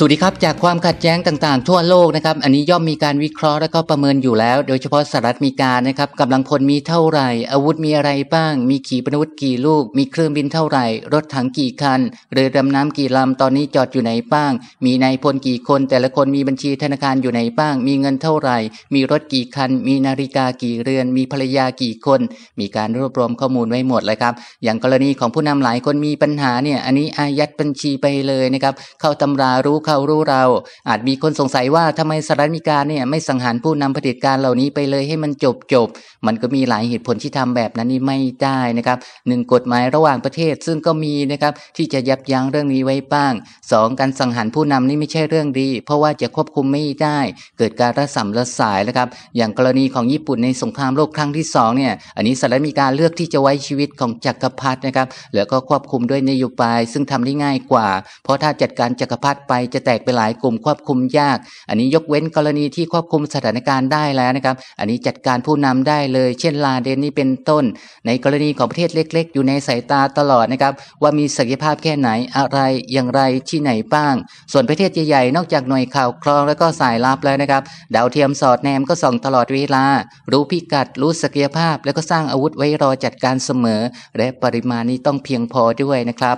สวัสดีครับ จากความขัดแย้งต่างๆ ทั่วโลกนะครับ อันนี้ย่อมมีการวิเคราะห์และก็ประเมินอยู่แล้ว โดยเฉพาะสหรัฐอเมริกานะครับกำลังพลมีเท่าไหร่ อาวุธมีอะไรบ้าง มีขีปนาวุธกี่ลูก มีเครื่องบินเท่าไหร่ รถถังกี่คัน เรือดำน้ำกี่ลำตอนนี้จอดอยู่ไหนบ้าง มีนายพลกี่คน แต่ละคนมีบัญชีธนาคารอยู่ไหนบ้าง มีเงินเท่าไหร่ มีรถกี่คัน มีนาฬิกากี่เรือน มีภรรยากี่คน มีการรวบรวมข้อมูลไว้หมดเลยครับ อย่างกรณีของผู้นำหลายคนมีปัญหาเนี่ย อันนี้อายัดบัญชีไปเลยนะครับ เข้าตำรารู้เข้ารู้เรา อาจมีคนสงสัยว่าทำไมสหรัฐอเมริกาเนี่ยไม่สังหารผู้นำเผด็จการเหล่านี้ไปเลยให้มันจบจบมันก็มีหลายเหตุผลที่ทำแบบนั้นนี่ไม่ได้นะครับหนึ่งกฎหมายระหว่างประเทศซึ่งก็มีนะครับที่จะยับยั้งเรื่องนี้ไว้บ้างสองการสังหารผู้นำนี่ไม่ใช่เรื่องดี เพราะว่าจะควบคุมไม่ได้ เกิดการระสำระสายนะครับอย่างกรณีของญี่ปุ่นในสงครามโลกครั้งที่2เนี่ยอันนี้สหรัฐอเมริกาเลือกที่จะไว้ชีวิตของจักรพรรดินะครับแล้วก็ควบคุมด้วยนโยบายซึ่งทำได้ง่ายกว่า เพราะถ้าจัดการจักรพรรดิไปจะแตกไปหลายกลุ่มควบคุมยาก อันนี้ยกเว้นกรณีที่ควบคุมสถานการณ์ได้แล้วนะครับ อันนี้จัดการผู้นำได้เลย เช่นลาเดนนี่เป็นต้น ในกรณีของประเทศเล็ก ๆ อยู่ในสายตาตลอดนะครับ ว่ามีศักยภาพแค่ไหนอะไรอย่างไรที่ไหนบ้าง ส่วนประเทศใหญ่ๆนอกจากหน่วยข่าวครองแล้วก็สายลับแล้วนะครับ ดาวเทียมสอดแนมก็ส่องตลอดเวลา รู้พิกัดรู้ศักยภาพ แล้วก็สร้างอาวุธไว้รอจัดการเสมอ และปริมาณนี้ต้องเพียงพอด้วยนะครับ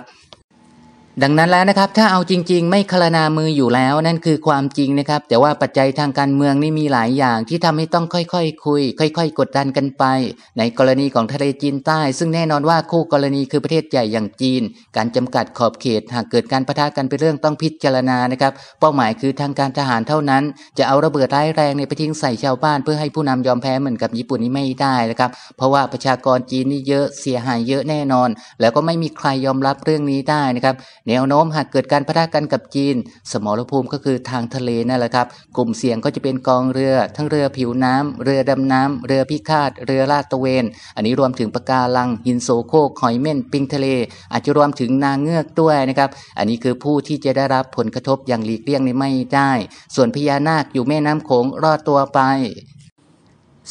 ดังนั้นแล้วนะครับ ถ้าเอาจริง ๆ ไม่คลนามืออยู่แล้วนั่นคือความจริงนะครับ แต่ว่าปัจจัยทางการเมืองนี่มีหลายอย่างที่ทำให้ต้องค่อยๆคคุย ค่อย ๆ กดดันกันไป ในกรณีของทะเลจีนใต้ ซึ่งแน่นอนว่าคู่กรณีคือประเทศใหญ่อย่างจีน การจำกัดขอบเขต หากเกิดการประทะกันเป็นเรื่องต้องพิจารณานะครับ เป้าหมายคือทางการทหารเท่านั้น จะเอาระเบิดร้ายแรงในไปทิ้งใส่ชาวบ้าน เพื่อให้ผู้นำยอมแพ้เหมือนกับญี่ปุ่นนี่ไม่ได้นะครับ เพราะว่าประชากรจีนนี่เยอะเสียหายเยอะแน่นอน แล้วก็ไม่มีใครยอมรับเรื่องนี้ได้นะครับแนวโน้มหากเกิดการพะทะกันกับจีน สมรภูมิก็คือทางทะเลนั่นแหละครับ กลุ่มเสี่ยงก็จะเป็นกองเรือ ทั้งเรือผิวน้ำเรือดำน้ำเรือพิฆาต เรือลาดตะเวน อันนี้รวมถึงปะการัง หินโซโคกหอยเม่นปิงทะเล อาจจะรวมถึงนางเงือกด้วยนะครับ อันนี้คือผู้ที่จะได้รับผลกระทบอย่างหลีกเลี่ยงไม่ได้ ส่วนพญานาคอยู่แม่น้ำโขงรอดตัวไป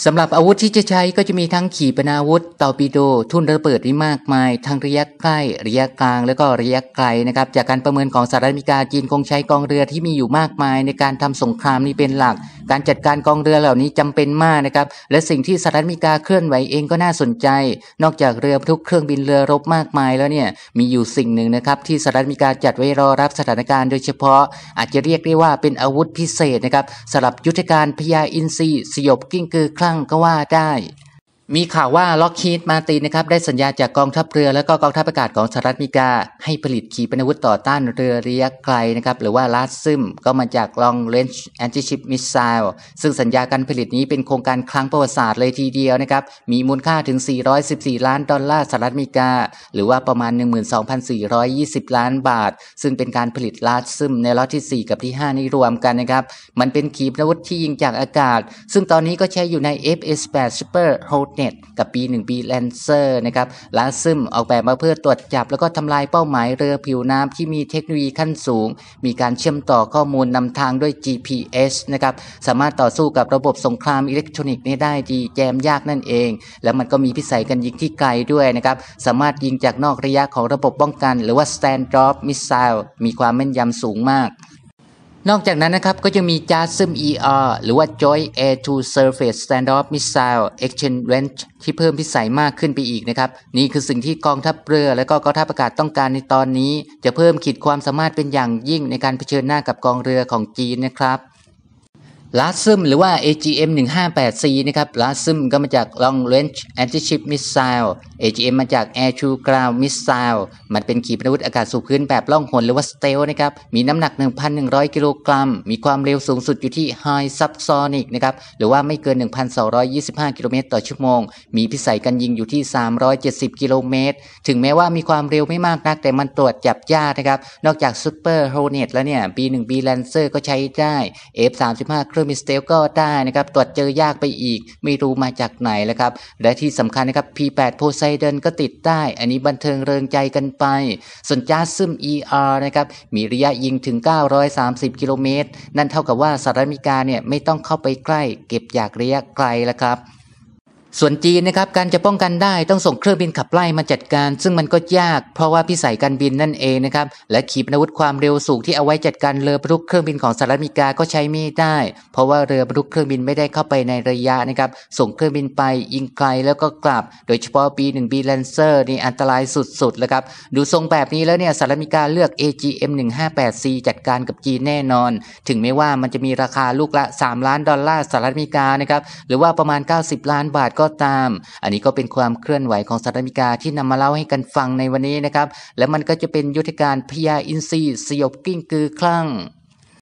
สำหรับอาวุธที่จะใช้ก็จะมีทั้งขีปนาวุธตอร์ปิโด ทุ่นระเบิดที่มากมาย ทั้งระยะใกล้ ระยะกลาง แล้วก็ระยะไกลนะครับ จากการประเมินของสหรัฐอเมริกาจีนคงใช้กองเรือที่มีอยู่มากมาย ในการทำสงครามนี้เป็นหลัก การจัดการกองเรือเหล่านี้จำเป็นมากนะครับ และสิ่งที่สหรัฐอเมริกาเคลื่อนไหวเองก็น่าสนใจ นอกจากเรือทุกเครื่องบินเรือรบมากมายแล้วเนี่ย มีอยู่สิ่งหนึ่งนะครับที่สหรัฐอเมริกาจัดไว้รอรับสถานการณ์โดยเฉพาะ อาจจะเรียกได้ว่าเป็นอาวุธพิเศษนะครับสำหรับยุทธการพญาอินทรีสยบกิ้งกือคลั่งก็ว่าได้ มีข่าวว่า Lockheed Martin นะครับได้สัญญาจากกองทัพเรือและก็กองทัพอากาศของสหรัฐอเมริกา ให้ผลิตขีปนาวุธต่อต้านเรือระยะไกลนะครับหรือว่า LRASM ก็มาจาก Long Range Anti-Ship Missile ซึ่งสัญญาการผลิตนี้เป็นโครงการครั้งประวัติศาสตร์เลยทีเดียวนะครับมีมูลค่าถึง 414 ล้านดอลลาร์สหรัฐอเมริกา หรือว่าประมาณ 12,420 ล้านบาท ซึ่งเป็นการผลิต LRASM ในล็อตที่ 4 กับที่ 5 นี้รวมกันนะครับมันเป็นขีปนาวุธที่ยิงจากอากาศ ซึ่งตอนนี้ก็ใช้อยู่ใน FS-8 Super Hold เน็ตกับปี 1 ปีแลนเซอร์นะครับ LRASM ออกแบบมาเพื่อตรวจจับ แล้วก็ทำลายเป้าหมายเรือผิวน้ำที่มีเทคโนโลยีขั้นสูง มีการเชื่อมต่อข้อมูลนำทางด้วย GPS นะครับสามารถต่อสู้กับระบบสงครามอิเล็กทรอนิกส์นี้ได้ดีแจมยากนั่นเอง แล้วมันก็มีพิสัยการยิงที่ไกลด้วยนะครับสามารถยิงจากนอกระยะของระบบป้องกัน หรือว่า stand drop missile มีความแม่นยำสูงมาก นอกจากนั้นนะครับก็จะมี JASM ER หรือว่า Joint Air to Surface Standoff Missile Exchange Range ที่เพิ่มพิสัยมากขึ้นไปอีกนะครับ นี่คือสิ่งที่กองทัพเรือ และก็กองทัพอากาศต้องการในตอนนี้ จะเพิ่มขีดความสามารถเป็นอย่างยิ่งในการเผชิญหน้ากับกองเรือของจีนนะครับ ลาซึมหรือว่า AGM 158C นะครับลาซึมก็มาจาก Long Range Anti-Ship Missile AGM มาจาก Air to Ground Missile มันเป็นขีปนาวุธอากาศสู่พื้นแบบล่องหนหรือว่า Stealth นะครับ มีน้ำหนัก 1,100 กิโลกรัม มีความเร็วสูงสุดอยู่ที่ High Subsonic นะครับ หรือว่าไม่เกิน 1,225 กิโลเมตรต่อชั่วโมง มีพิสัยการยิงอยู่ที่ 370 กิโลเมตร ถึงแม้ว่ามีความเร็วไม่มากนัก แต่มันตรวจจับยากนะครับ นอกจาก Super Hornet แล้วเนี่ย B1B Lancer ก็ใช้ได้ F35 เครองมิสเตลก็ได้นะครับตรวจเจอยากไปอีก ไม่รู้มาจากไหนแล้วครับ และที่สำคัญนะครับ P8 Poseidon ก็ติดได้ อันนี้บันเทิงเริงใจกันไป ส่วนจ้าซึม ER นะครับมีระยะยิงถึง 930 กิโลเมตร นั่นเท่ากับว่าสหรัฐอเมริกาเนี่ยไม่ต้องเข้าไปใกล้ เก็บอยากระยะไกลแล้วครับ ส่วนจีนนะครับการจะป้องกันได้ต้องส่งเครื่องบินขับไล่มาจัดการ ซึ่งมันก็ยากเพราะว่าพิสัยการบินนั่นเองนะครับและขีปนาวุธความเร็วสูงที่เอาไว้จัดการเรือบรรทุกเครื่องบินของสหรัฐอเมริกาก็ใช้ไม่ได้ เพราะว่าเรือบรรทุกเครื่องบินไม่ได้เข้าไปในระยะนะครับส่งเครื่องบินไปยิงไกลแล้วก็กลับ โดยเฉพาะ B1B Lancer นี่อันตรายสุดๆแล้วครับดูทรงแบบนี้แล้วเนี่ยสหรัฐอเมริกาเลือก AGM 158C จัดการกับจีนแน่นอน ถึงแม้ว่ามันจะมีราคาลูกละ 3 ล้านดอลลาร์สหรัฐอเมริกานะครับหรือว่าประมาณ 90 ล้านบาทก็ตาม อันนี้ก็เป็นความเคลื่อนไหวของสหรัฐอเมริกาที่นำมาเล่าให้กันฟังในวันนี้นะครับ และมันก็จะเป็นยุทธการพยาอินทรีย์สยบกิ้งกือคลั่ง